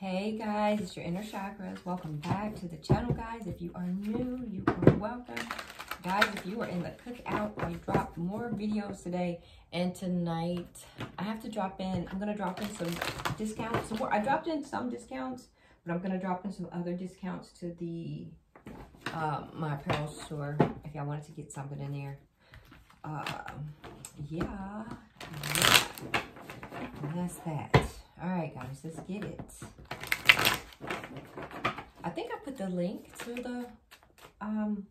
Hey guys, it's your inner chakras. Welcome back to the channel, guys. If you are new, you are welcome. Guys, if you are in the cookout, I dropped more videos today and tonight. I have to drop in, I'm going to drop in some discounts. Some more. I dropped in some discounts, but I'm going to drop in some other discounts to the um, my apparel store if y'all wanted to get something in there. Um, yeah, yeah. that's that. All right, guys, let's get it. I think I put the link to the, um,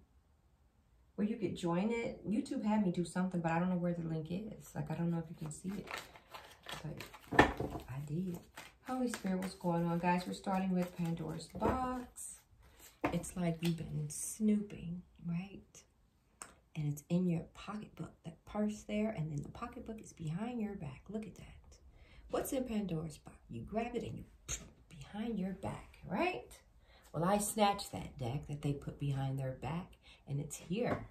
where you could join it. YouTube had me do something, but I don't know where the link is. Like, I don't know if you can see it, but I did. Holy Spirit, what's going on, guys? We're starting with Pandora's Box. It's like you've been snooping, right? And it's in your pocketbook, that purse there, and then the pocketbook is behind your back. Look at that. What's in Pandora's box? You grab it and you behind your back, right? Well, I snatched that deck that they put behind their back, and it's here.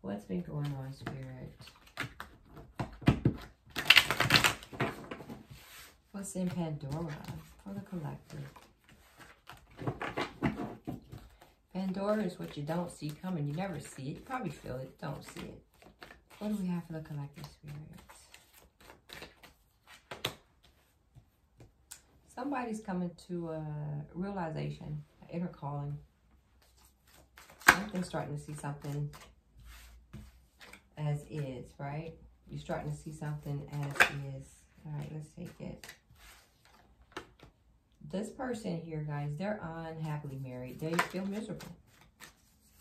What's been going on, Spirit? What's in Pandora for the collector? Pandora is what you don't see coming. You never see it. You probably feel it. Don't see it. What do we have for the collector spirits? Somebody's coming to a realization, an inner calling. Something's starting to see something as is, right? You're starting to see something as is. All right, let's take it. This person here, guys, they're unhappily married. They feel miserable.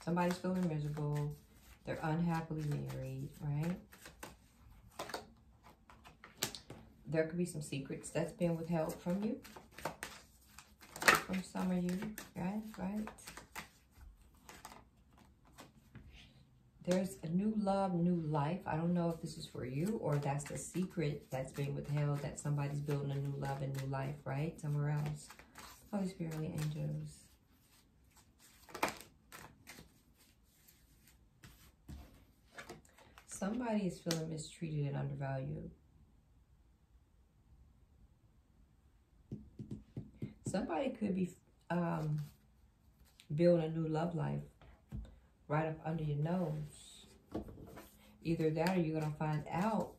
Somebody's feeling miserable. They're unhappily married, right? There could be some secrets that's been withheld from you. From some of you, guys, right? There's a new love, new life. I don't know if this is for you or that's the secret that's being withheld, that somebody's building a new love and new life, right? Somewhere else. Holy Spirit, angels. Somebody is feeling mistreated and undervalued. Somebody could be um, building a new love life right up under your nose. Either that or you're going to find out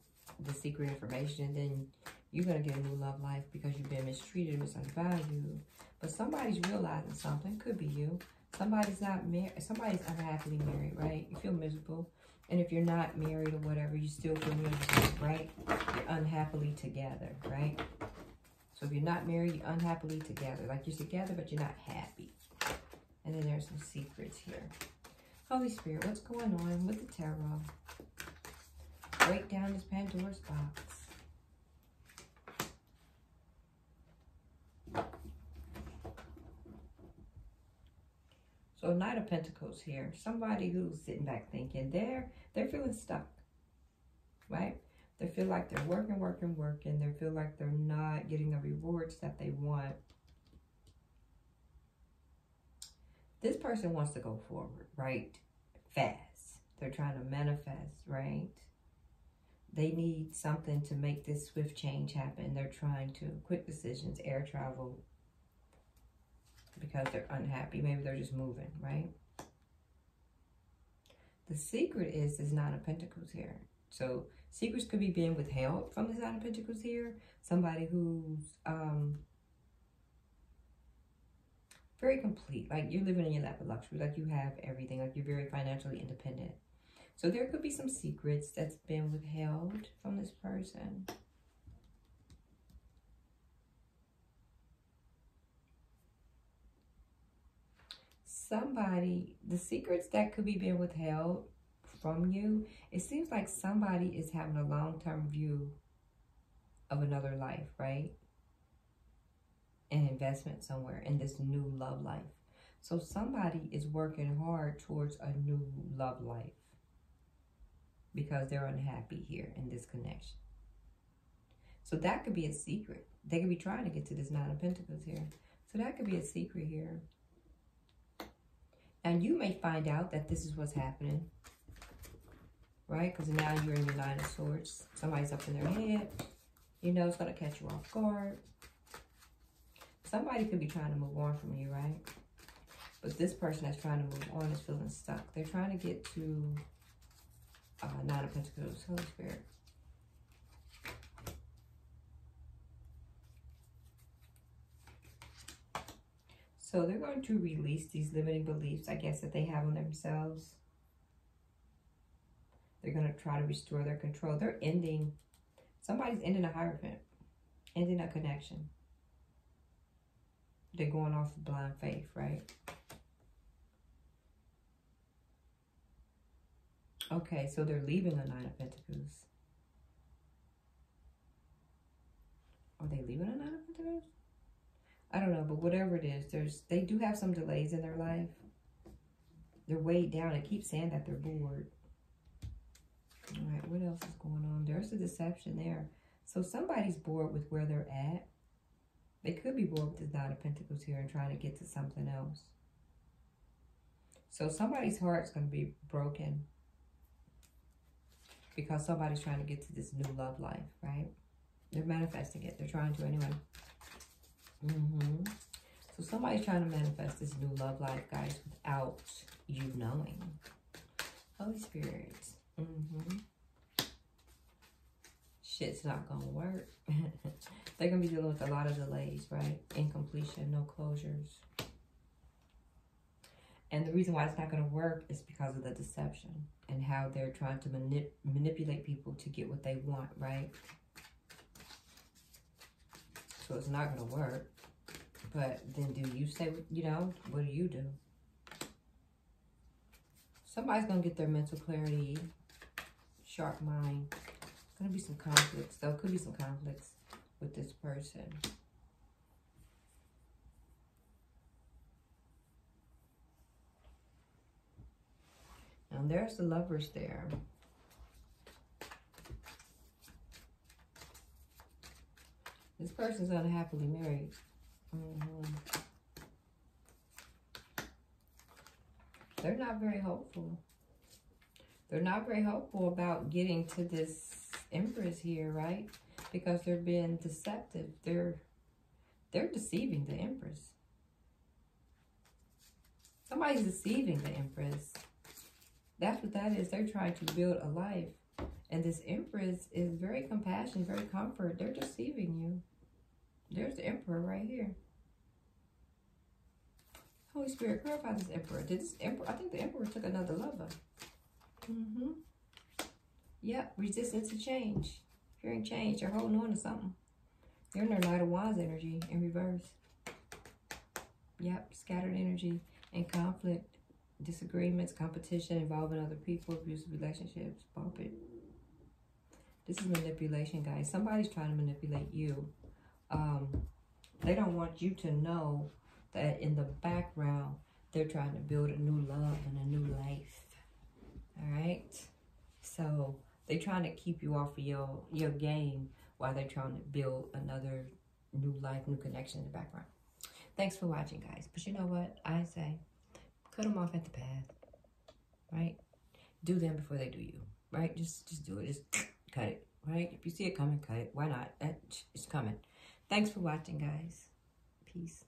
the secret information and then you're going to get a new love life because you've been mistreated, and misundervalued. But somebody's realizing something. Could be you. Somebody's not married. Somebody's unhappily married, right? You feel miserable. And if you're not married or whatever, you still feel miserable, right? You're unhappily together, right? So if you're not married, you're unhappily together. Like you're together, but you're not happy. And then there's some secrets here. Holy Spirit, what's going on with the tarot? Break down this Pandora's box. So Knight of Pentacles here. Somebody who's sitting back thinking they're they're feeling stuck. Right? They feel like they're working, working, working. They feel like they're not getting the rewards that they want. This person wants to go forward, right? Fast. They're trying to manifest, right? They need something to make this swift change happen. They're trying to, quick decisions, air travel, because they're unhappy. Maybe they're just moving, right? The secret is, is Nine of Pentacles here. So secrets could be being withheld from the Nine of Pentacles here. Somebody who's um, very complete. Like you're living in your lap of luxury. Like you have everything. Like you're very financially independent. So there could be some secrets that's been withheld from this person. Somebody, the secrets that could be being withheld from you, it seems like somebody is having a long-term view of another life, right? An investment somewhere in this new love life. So somebody is working hard towards a new love life because they're unhappy here in this connection. So that could be a secret. They could be trying to get to this Nine of Pentacles here. So that could be a secret here. And you may find out that this is what's happening right? Because now you're in your Nine of Swords. Somebody's up in their head. You know it's going to catch you off guard. Somebody could be trying to move on from you, right? But this person that's trying to move on is feeling stuck. They're trying to get to uh, Nine of Pentacles, Holy Spirit. So they're going to release these limiting beliefs, I guess, that they have on themselves. They're going to try to restore their control. They're ending, somebody's ending a Hierophant, ending a connection. They're going off of blind faith, right? Okay, so they're leaving the Nine of Pentacles. Are they leaving the Nine of Pentacles? I don't know, but whatever it is, there's they do have some delays in their life. They're weighed down. They keep saying that they're bored. All right, what else is going on? There's a deception there. So somebody's bored with where they're at. They could be bored with this Nine of Pentacles here and trying to get to something else. So somebody's heart's going to be broken because somebody's trying to get to this new love life, right? They're manifesting it. They're trying to anyway. Mm -hmm. So somebody's trying to manifest this new love life, guys, without you knowing. Holy Spirit. Mm -hmm. Shit's not to work. They're to be dealing with a lot of delays, right? Incompletion, no closures. And the reason why it's not to work is because of the deception and how they're trying to manip manipulate people to get what they want, right? So it's not to work. But then do you say, you know, what do you do? Somebody's going to get their mental clarity, sharp mind. Going to be some conflicts, though. Could be some conflicts with this person. And there's the lovers there. This person's unhappily married. Mm -hmm. They're not very hopeful. They're not very hopeful about getting to this Empress here, right? Because they're being deceptive. They're they're deceiving the Empress. Somebody's deceiving the Empress. That's what that is. They're trying to build a life. And this Empress is very compassionate, very comfort. They're deceiving you. There's the Emperor right here. Holy Spirit, clarify this Emperor. Did this Emperor, I think the Emperor took another lover. Mm-hmm. Yep, resistance to change. Fearing change. They're holding on to something. They're in their Knight of Wands energy in reverse. Yep, scattered energy and conflict, disagreements, competition involving other people, abusive relationships. Bump it. This is manipulation, guys. Somebody's trying to manipulate you um, they don't want you to know that in the background, they're trying to build a new love and a new life. All right? So they're trying to keep you off of your, your game while they're trying to build another new life, new connection in the background. Thanks for watching, guys. But you know what? I say, cut them off at the path, right? Do them before they do you, right? Just, just do it. Just cut it, right? If you see it coming, cut it. Why not? It's coming. Thanks for watching, guys. Peace.